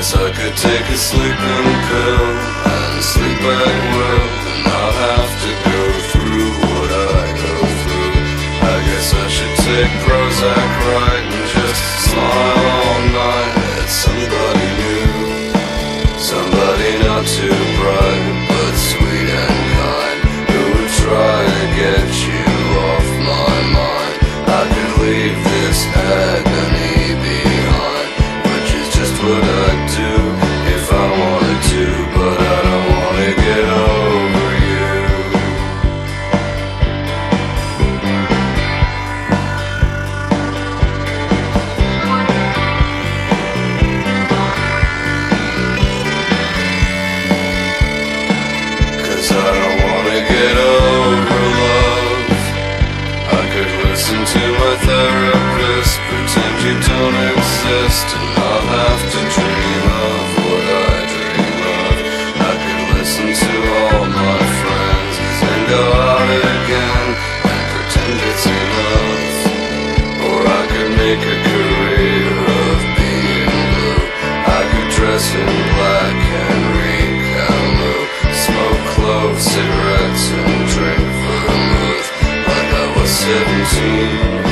guess I could take a sleeping pill and sleep back well, and not have to take Prozac right and just smile. All night at somebody new, somebody not too bright but sweet and kind, who would try to get you off my mind. I could leave this agony behind, which is just what I'd do make a career of being blue. I could dress in black and read Camus, smoke cloves, cigarettes, and drink vermouth like I was 17.